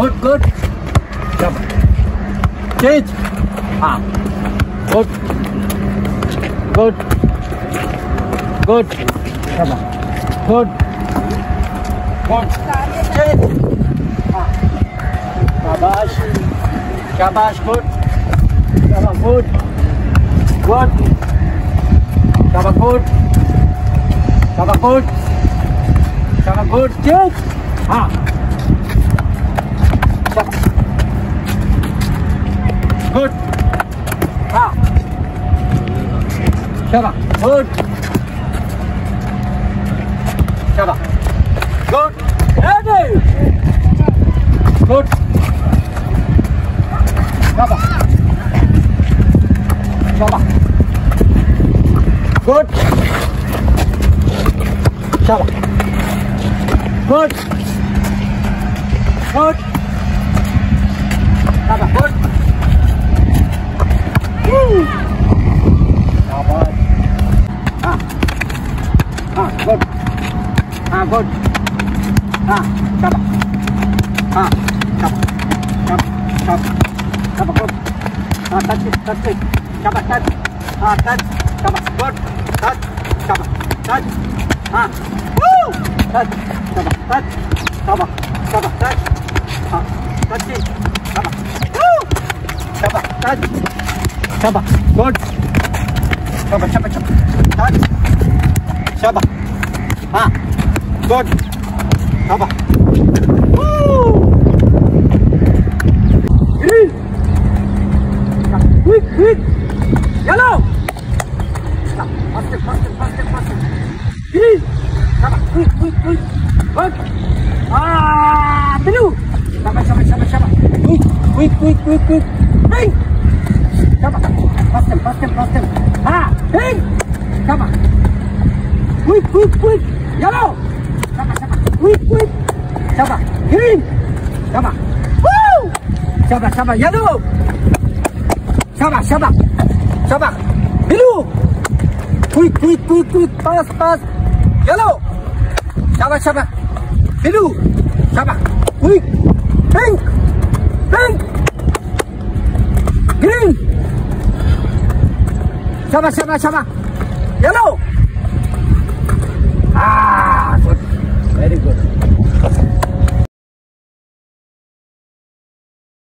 Good, good. Jump. Change. Ah. Good. Good. Good. Come on. Good. Good. Ah. Shabash. Shabash, good. Shaba, good. Good. Shaba, good. Shaba, good. Shaba, good. Change. Ah. Shaba. Good. Ah. Shaba, good. Ga. Goed. En Ga Ga. Goed. Ga. Goed. Ah. Ah, goed. Ah, good. Ah, shaba. Ah, shaba. Shaba. Shaba. Shaba, good. Ah, touch it. Shaba, touch. Ah, touch. Shaba, good. Touch. Shaba, touch. Ah. Woo! Touch. Shaba, touch. Shaba, shaba, touch. Ah, it. Shaba. Woo! Shaba, touch. Shaba, good. Shaba, shaba, shaba. Touch. Shaba. Ah, good. Shaba. Woo! Green. Quick, quick. Yellow. Faster, faster, faster, faster. Green. Shaba, quick, quick, quick. Good. Ah, blue. Shaba, shaba, shaba, shaba. Quick, quick, quick, quick, quick. Pink. Shaba. Faster, faster, faster. Ah. Yellow. Sabar, sabar. Yalu! Sabar, sabar. Sabar. Yalu! Kuih, kuih, kuih, kuih. Pas, pas. Yalu! Sabar, sabar. Yalu! Sabar. Kuih. Pink! Pink! Green! Sabar, sabar, sabar. Yalu! Yalu!